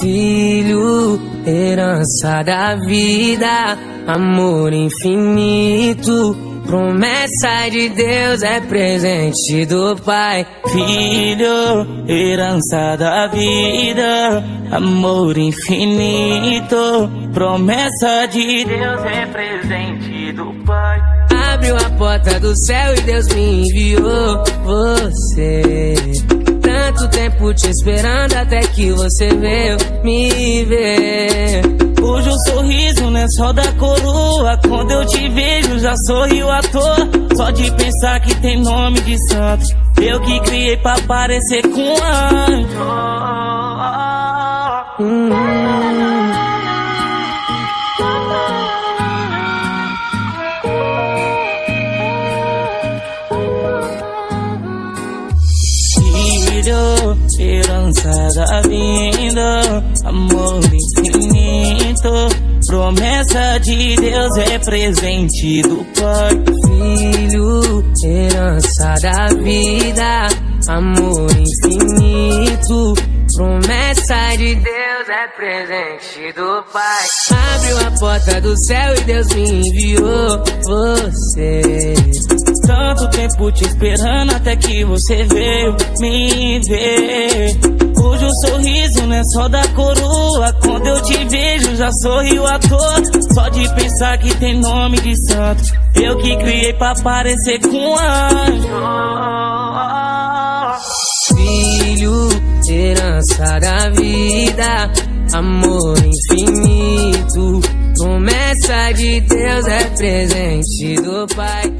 Filho, herança da vida, amor infinito. Promessa de Deus é presente do Pai. Filho, herança da vida, amor infinito. Promessa de Deus é presente do Pai. Abriu a porta do céu e Deus me enviou você. Tempo te esperando até que você veio me ver. Hoje o sorriso não é só da coroa. Quando eu te vejo, já sorrio à toa. Só de pensar que tem nome de santo. Eu que criei pra parecer com anjo. Hum. Filho, herança da vida, amor infinito. Promessa de Deus é presente do Pai. Filho, herança da vida, amor infinito. Promessa de Deus é presente do Pai. Abriu a porta do céu e Deus me enviou você. Tempo te esperando até que você veio me ver. Hoje o sorriso não é só da coroa. Quando eu te vejo, já sorrio à toa. Só de pensar que tem nome de santo. Eu que criei pra parecer com anjo. Filho, herança da vida, amor infinito. Promessa de Deus é presente do Pai.